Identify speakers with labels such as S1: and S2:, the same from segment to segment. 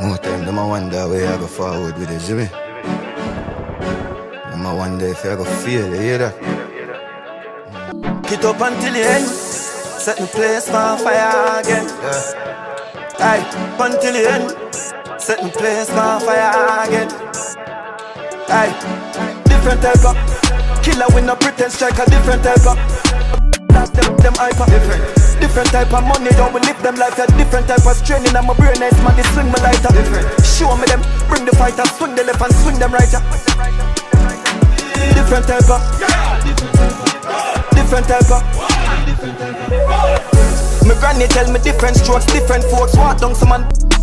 S1: More time, them a wonder where I go forward with it, me? Them a wonder if I go fail, you hear that?
S2: Get up until the end. Set the place on fire again. Yeah. Aye, until the end. Set the place on fire again. Aye, different type of killer with no pretend strike a different type of. Them, them hyper different. Different type of money, don't we live them life a different type of straining. I'm a brain nice man, they swing me lighter. Different. Show me them, bring the fighter, swing the left and swing them right. Different type of. Different type of. My granny tell me different strokes, different folks. Walk down some man.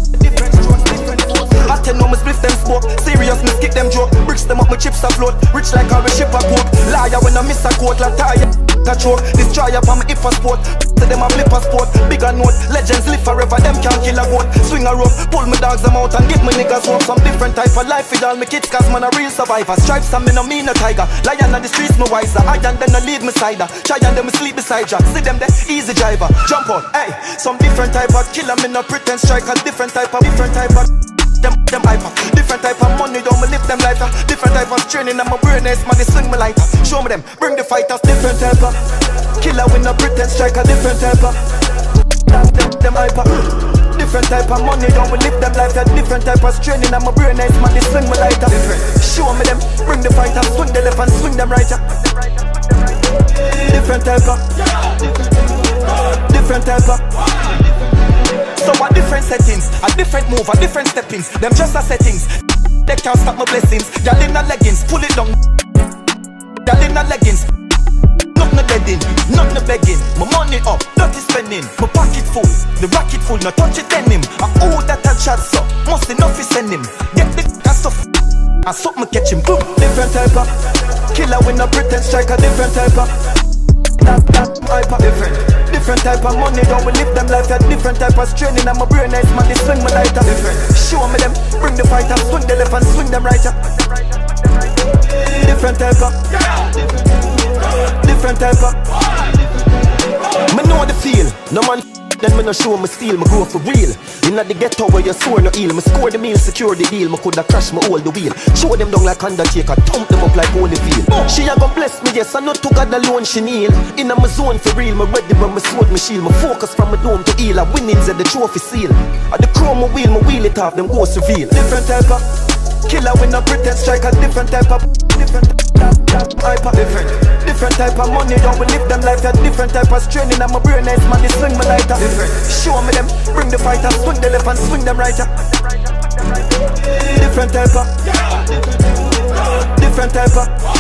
S2: Split them spoke. Serious me skip them joke. Bricks them up, my chips afloat. Rich like how we ship a coke. Liar when I miss a quote, like tire. A choke. Destroyer from my hip a sport. To them a flip a sport. Bigger note. Legends live forever. Them can't kill a goat. Swing a rope. Pull my dogs them out and give me niggas hope. Some different type of life with all my kids. Cause man a real survivor. Stripes and me no mean a tiger. Lion on the streets me wiser. I and then I lead me side. Try and them sleep beside ya. See them there easy driver. Jump on. Hey. Some different type of killer. Me no pretend strike. A different type of different type of them, them hyper. Different type of money, don't me live them life. Different type of training, I'm a brainless man, they swing me lighter. Show me them, bring the fighters, different type of killer with no pretend striker, different type of them, them, hyper. Different type of money, don't we live them life. Different type of training, I'm a brainless man, they swing me lighter. Different. Show me them, bring the fighters, swing the left and swing them right. Different type of, different type of. So a different settings, a different move, a different steppings. Them just a settings. They can't stop my blessings. Y'all in the leggings, pull it down. Y'all in the leggings. Nothing no bedding, nothing no begging. My money up, dirty spending. My pocket full, the racket full, no touch it denim. I owe that a chat so, must enough is send him. Get the and stuff. I suck me catch him, boom. Different type of killer with no pretend striker. Different type of that that hyper. Different. Different type of money, don't we live them life a different type of training. I'm a brain nice man, they swing me lighter. Different. Show me them, bring the fighter, swing the left and swing them right. Different type of, different type of. Me know the feel, no man. Then me no show me steal, me grow for real. Inna the ghetto where your swore no ill Me score the meal, secure the deal. Me coulda crash, me hold the wheel. Show them down like Undertaker, thump them up like Holyfield. She a go bless me, yes, I know to God alone she kneel. Inna my zone for real, me ready when me sword, me shield. Me focus from my dome to heal, I winnings at the trophy seal. At the chrome, me wheel, me wheel it off, them ghosts reveal Different type of killer with no pretend strike A different type of, different type, of hyper. Different, different type of money, don't we live them life A different type of training, I'm a brain. Nice man, they swing me lighter. Different, show me them, bring the fighter, swing the left and swing them right. Different type of, different type of